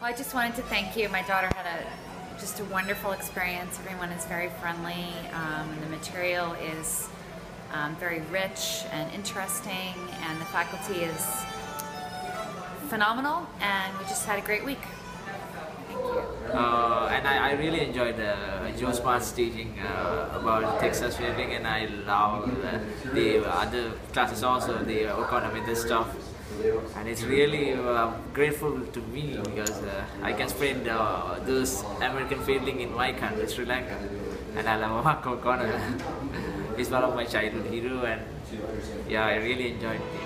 Well, I just wanted to thank you. My daughter had a just a wonderful experience. Everyone is very friendly, um, and the material is um, very rich and interesting, and the faculty is phenomenal. And we just had a great week. Thank you. Uh, and I, I really enjoyed uh, Joe Smart's teaching uh, about Texas weaving, and I love uh, the other classes also, the economy, this stuff. And it's really uh, grateful to me because uh, I can spread uh, those American feeling in my country, Sri Lanka. And Marco O'Connor. He's one of my childhood hero, and yeah, I really enjoyed this.